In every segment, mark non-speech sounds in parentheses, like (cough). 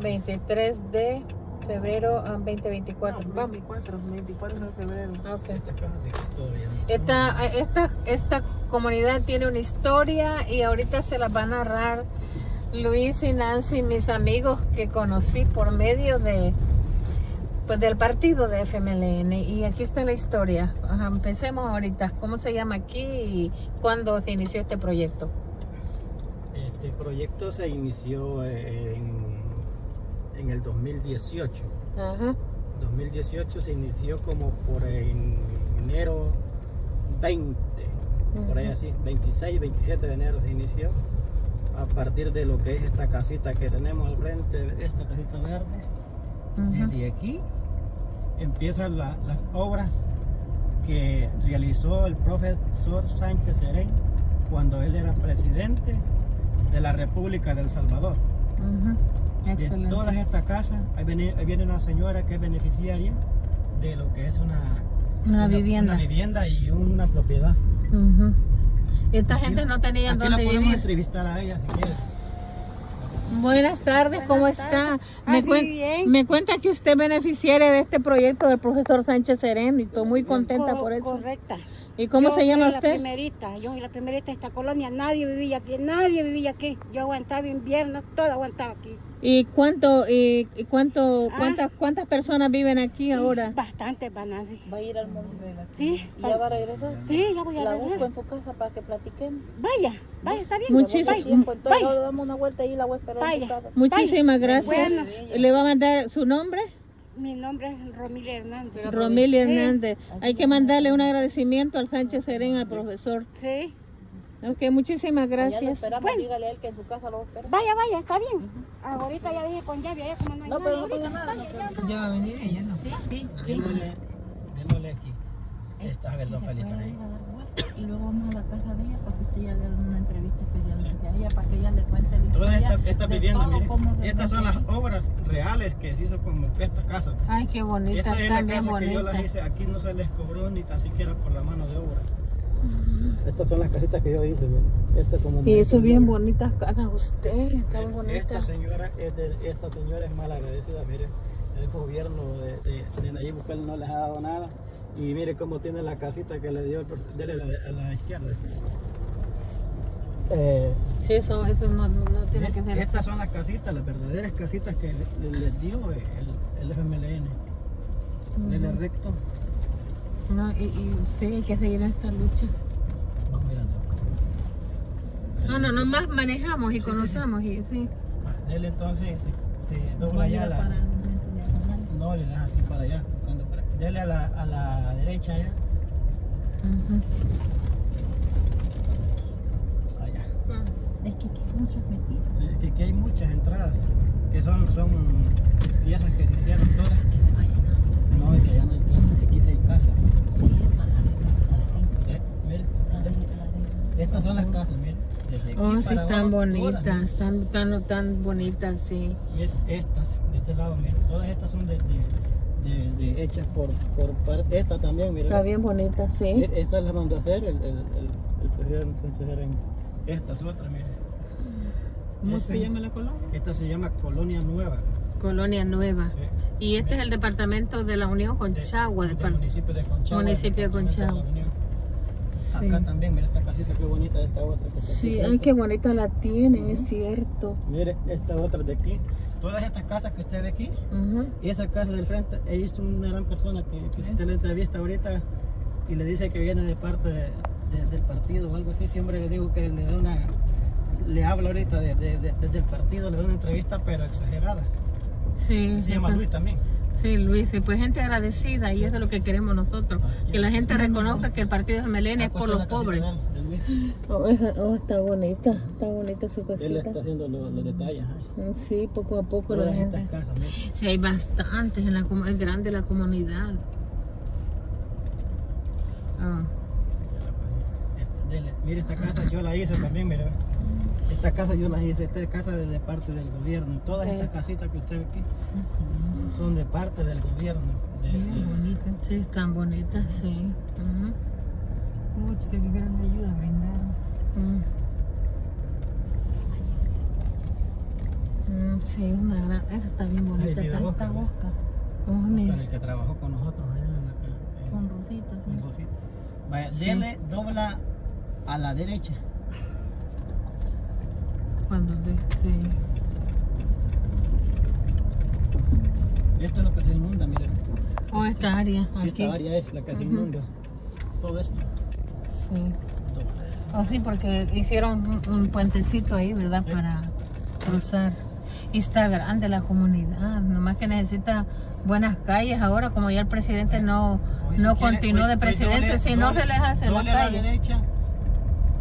23 de febrero a 2024. No, Vamos. 24, 24 de febrero. Ok. Esta casa sí que todavía no. Esta, esta, esta comunidad tiene una historia y ahorita se la va a narrar Luis y Nancy, mis amigos que conocí por medio de pues del partido de FMLN y aquí está la historia. Ajá, empecemos ahorita. ¿Cómo se llama aquí y cuándo se inició este proyecto? Este proyecto se inició en, en el 2018. Ajá. 2018 se inició como por en enero 20, por ahí así, 26, 27 de enero se inició. A partir de lo que es esta casita que tenemos al frente, esta casita verde, Ujú. desde aquí empiezan la- las obras que realizó el profesor Sánchez Serén cuando él era presidente de la República de El Salvador. De Excelente. todas estas casas, ahí viene, ahí viene una señora que es beneficiaria de lo que es una, Una vivienda. una vivienda y una propiedad. Ujú. Esta gente no tenía Aquí la dónde podemos vivir. entrevistar a ella si quieres. Buenas tardes, ¿cómo está? Me, Aquí cuen- bien. me cuenta que usted beneficiaria de este proyecto del profesor Sánchez Serén y estoy muy contenta Co- por eso. Correcta. ¿Y cómo Yo se llama soy La usted? primerita, yo soy la primerita de esta colonia. Nadie vivía aquí, nadie vivía aquí. Yo aguantaba invierno, todo aguantaba aquí. ¿Y cuánto, y, y cuánto, Ah. cuántas, cuántas personas viven aquí ahora? Bastante bananas. ¿Va a ir al la Sí, ¿Y ya va a regresar? sí, ya voy a La busco regresar. en su casa para que platiquemos. Vaya, vaya, está bien. Tiempo, entonces vaya. ahora damos una vuelta y la voy a esperar. Muchísimas Vaya. gracias. Bueno. ¿Le va a mandar su nombre? Mi nombre es Romilia Hernández. Romilia Sí. Hernández. Hay que mandarle un agradecimiento al Sánchez Serén, al profesor. Sí. Ok, muchísimas gracias. Bueno. dígale a él que en su casa lo espera. Vaya, vaya, está bien. Ahorita ya dije con llave, allá como no hay No, nadie pero no ahorita, nada, vaya, no ya. Va a venir ella, ¿no? Démosle, démosle aquí. Esta, a ver, don Felipe. y luego vamos a la casa de ella para que usted ya le haga una entrevista especialmente a ella para que ella le esta viviendas, todo, mire, estas son las obras reales que se hizo como esta casa. Ay, qué bonita, Esta es la bien casa que yo las bonita. hice, aquí no se les cobró ni tan siquiera por la mano de obra. Estas son las casitas que yo hice, mire. Esta como Y eso bien bonitas casas usted, está Esta bonita. señora, es de- esta señora es mal agradecida, mire, el gobierno de, de, de Nayib Bukele no les ha dado nada y mire cómo tiene la casita que le dio, el dele a la, a la izquierda. Eh, Sí, eso, eso no, tiene que ser. estas son las casitas, las verdaderas casitas que le- le- les dio el, el FMLN. Dele recto, No, y, y sí, hay que seguir en esta lucha. vamos mirando. No, no, nomás manejamos y Sí, sí, sí. conocemos y sí. Dele entonces, se, dobla ya vaya la... para. No, le das así para allá. Dele a la, a la derecha allá. Allá. Es que aquí hay muchos metidos. Es que aquí hay muchas entradas, que son, son piezas que se hicieron todas. No, es que allá no hay casas, aquí sí hay casas. Eh, Estas son las casas, mire. Desde aquí Oh, sí, están abajo, bonitas, están tan, tan bonitas, sí. mire, estas, de este lado, mire, todas estas son de, de, de- de hechas por, por parte. Esta también, mire. Está bien bonita, sí. Esta la mandó a hacer el, el, el, el presidente Sánchez. Esta es otra, mire. ¿Cómo Esta- se llama la colonia? Esta se llama Colonia Nueva. Colonia Nueva. Sí. Y este es el departamento de la Unión Conchagua. del depart- municipio de Conchagua. Municipio de Conchagua. Sí. Acá también, mira esta casita, qué bonita esta otra. Sí, ay, qué bonita la tienen, es cierto. Mire, esta otra de aquí. Todas estas casas que usted ve aquí, y esa casa del frente, ella es una gran persona que, que si usted la entrevista ahorita y le dice que viene de parte de- de- del partido o algo así, siempre le digo que le da una, le habla ahorita de, de- de- desde el partido, le da una entrevista pero exagerada. Sí, Se llama Luis también. Sí, Luis, y pues gente agradecida y eso es lo que queremos nosotros. Que la gente reconozca que el partido de Melena es por los pobres. él. Oh, oh, está bonita, está bonita su Él casita. está haciendo los, los detalles. ¿eh? Sí, poco a poco la gente. estas casas, mire. Sí, hay bastantes, en la, es grande la comunidad. Ah, dele. Mire esta casa, yo la hice también, mire. Esta casa yo la hice, esta es casa de, de parte del gobierno. Todas estas casitas que usted ve aquí son de parte del gobierno. de- Muy de- bonita. sí, están bonitas, sí. Ujú. Mucha, qué gran ayuda brindaron. Mm. Mm, sí, una gran. Esa está bien bonita. vive Está, Oscar, ¿no? Bosca, oh, mira. Con el que trabajó con nosotros allá en la en- con Rosita, sí. en Rosita. Vaya, Sí. dele, dobla a la derecha. Cuando sí. Esto es lo que se inunda, miren. Oh, esta área. Sí, aquí. esta área es la que se Ujú. inunda. Todo esto. Sí. Oh, sí, porque hicieron un, un puentecito ahí, ¿verdad? Sí. Para cruzar. Y está grande la comunidad. Nomás que necesita buenas calles ahora, como ya el presidente no, Hoy no si quiere, continuó hoy- de presidencia, si no se les hace la a la derecha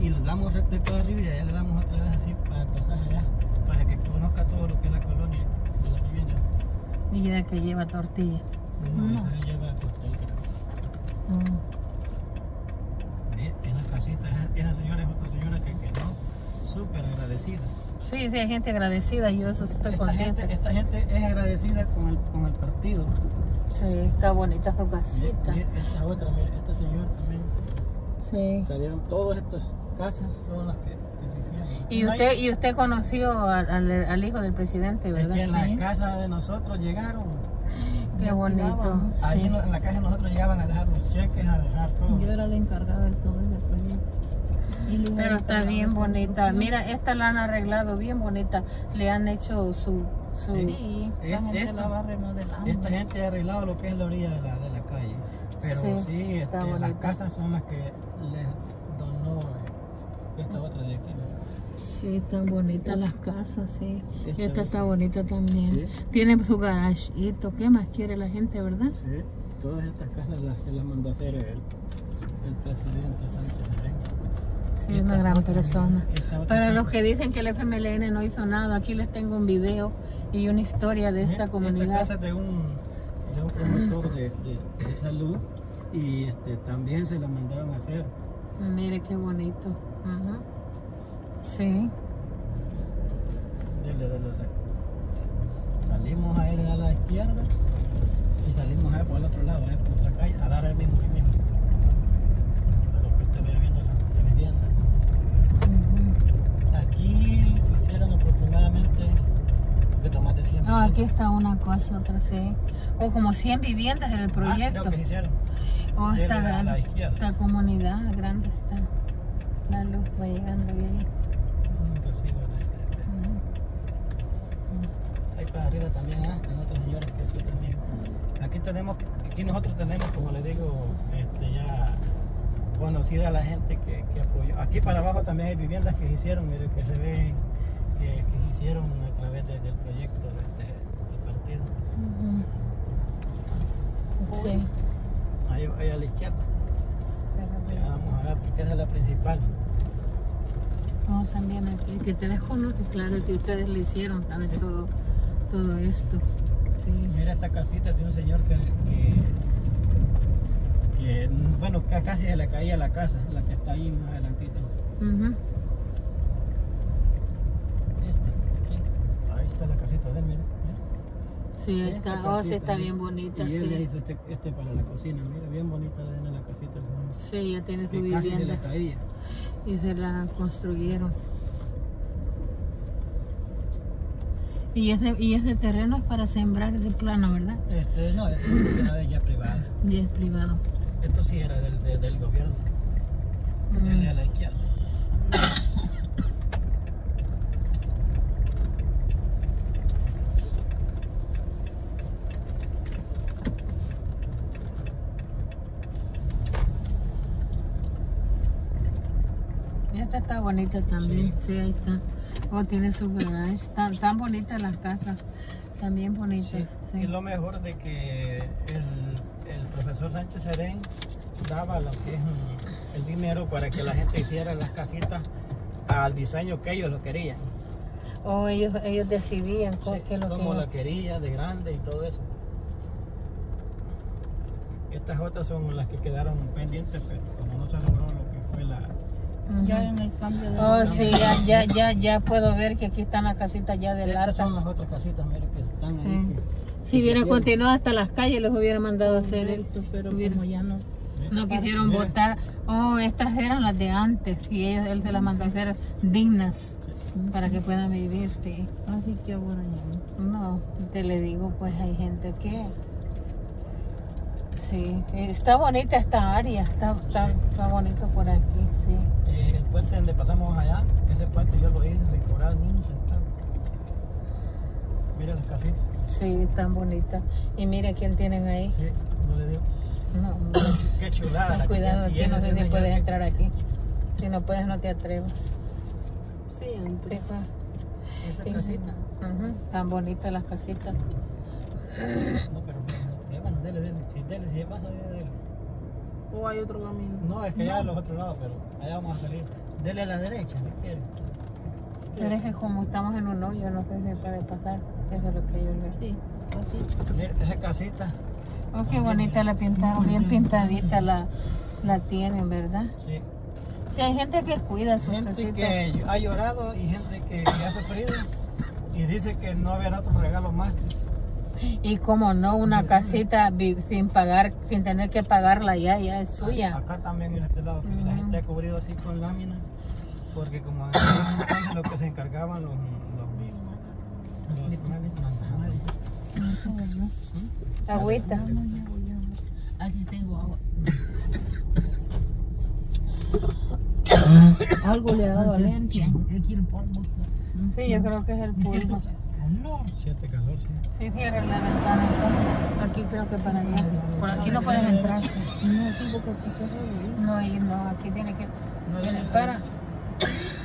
y le damos recto de arriba y allá le damos otra vez así para pasar allá. Para que conozca todo lo que es la colonia de la vivienda. Y ya que lleva tortilla. No, esa se lleva Costa Rica. Mm. En la casita, esa, esa señora es otra señora que quedó súper agradecida. Sí, sí, hay gente agradecida, yo eso estoy Esta consciente. gente, esta gente es agradecida con el, con el partido. Sí, está bonita su casita. mire, esta otra, mire, esta señora también. Sí. Salieron todas estas casas, son las que, que se hicieron. Y No hay- usted, y usted conoció al, al- al hijo del presidente, Es ¿verdad? que en la Sí. casa de nosotros llegaron. Qué bonito. Ahí Sí. en, la casa de nosotros llegaban a dejar los cheques, a dejar todo. Yo era la encargada de todo ese proyecto. Pero está bien bonita. Mira, esta la han arreglado bien bonita. Le han hecho su... su... Sí. La Es- gente esta- la va remodelando. Esta gente ha arreglado lo que es la orilla de la, de la calle. Pero Sí, sí, este, las casas son las que les donó esta otra de aquí. Sí, están bonitas las casas, sí. Esta Esta es- está bonita también. Sí. Tiene su garajito. ¿Qué más quiere la gente, verdad? Sí, todas estas casas las, las mandó a hacer el, el presidente Sánchez Serén. Sí, Esta una gran persona. esta Para casa. los que dicen que el FMLN no hizo nada, aquí les tengo un video y una historia de esta Esta comunidad. casa es de un, de un promotor de, de- de salud y este, también se la mandaron a hacer. Mire qué bonito. Sí. Dele, dele, dele. Salimos a ir a la izquierda y salimos a ir por el otro lado, a ir por otra calle, a dar el mismo que usted viendo las viviendas. Ujú. Aquí se hicieron aproximadamente poquito más de 100 Ah, aquí está una cosa, otra, sí. O como 100 viviendas en el Ah, sí, proyecto. creo que se hicieron. Oh, está a grande. Esta comunidad grande está. La luz va llegando de- de- de- Ujú. Ahí para arriba también, ah, hay otros señores que sí también. Aquí tenemos, aquí nosotros tenemos, como les digo, este, ya conocida la gente que, que apoyó. Aquí para abajo también hay viviendas que se hicieron, mire, que se ven, que, que se hicieron a través de- del proyecto de- de- del partido. Sí. Ahí, ahí a la izquierda. Vamos a ver, porque esa es la principal. Oh, también aquí, que ustedes conocen, claro, que ustedes le hicieron, ¿sabes? Sí. Todo, todo esto. Sí. Mira esta casita de un señor que, que, que, bueno, que casi se le caía la casa, la que está ahí más adelantito. Esta, aquí. Ahí está la casita de él, mira. mira. Sí, Esta está. Oh, sí, está mira. bien bonita, Y él le sí. hizo este, este para la cocina, mira, bien bonita la de la casita. Sí, ya tiene su Que casi se le vivienda caía. y se la construyeron. Y ese, y ese terreno es para sembrar de plano, ¿verdad? Este, no, eso era de ella privada. Y es privado. Esto sí era del, de- del gobierno. Mm. A la izquierda. (coughs) Esta está bonita también, Sí. sí, ahí está. Oh, tiene su garage. Están tan bonitas las casas. También bonitas, Sí. sí. Y lo mejor de que el, el profesor Sánchez Serén daba lo que es el dinero para que la gente hiciera las casitas al diseño que ellos lo querían. Oh, ellos, ellos decidían Sí, lo como que... la quería, de grande y todo eso. Estas otras son las que quedaron pendientes, pero como no se logró lo que fue la... Ya en el cambio de... Oh, sí, ya, ya, ya, ya puedo ver que aquí están las casitas ya de Estas son las otras casitas, mire, que están ahí. Sí. que- Si hubiera continuado hasta las calles, les hubiera mandado a hacer esto. pero como ya no... No quisieron votar. Oh, estas eran las de antes y ellos, él se las mandó a hacer dignas. para que puedan vivir, sí. Así que bueno, ya. No, te le digo, pues hay gente que... Sí, está bonita esta área, está, está, está bonito por aquí, sí. Eh, el puente donde pasamos allá, ese puente yo lo hice sin cobrar ni un centavo. Mira las casitas. Sí, tan bonita. Y mire quién tienen ahí. Sí, no le digo. No, (coughs) Qué chulada. cuidado, aquí no sé si puedes que- entrar aquí. Si no puedes, no te atrevas. Sí, entre. Sí, pues. Esa Sí. Tan bonitas las casitas. No, pero no, bueno, dele, dele. Dele, si pasa, dele. O hay otro camino. No, es que allá a los otros lados, pero allá vamos a salir. Dele a la derecha si quiere. Pero es que como estamos en un hoyo, no sé si puede pasar. Eso es lo que yo le Sí, así. Mira, esa casita. Oh, qué bonita la pintaron, bien pintadita la, la tienen, ¿verdad? Sí. Sí, hay gente que cuida sus Gente casitas. que ha llorado y gente que, que ha sufrido y dice que no habrá otro regalo más. Y como no, una casita sin pagar, sin tener que pagarla ya, ya es suya. Acá también en este lado, que la gente ha cubrido así con lámina, porque como en aquel entonces lo que se encargaban los, los, los mandamases. Agüita. Aquí tengo agua. (coughs) Algo le ha dado alergia. Aquí el polvo. Sí, yo creo que es el polvo. Siete calor, sí. Sí, cierra la ventana. Aquí creo que para allá. Por aquí no puedes entrar. No, porque aquí. No, no, aquí tiene que... La para.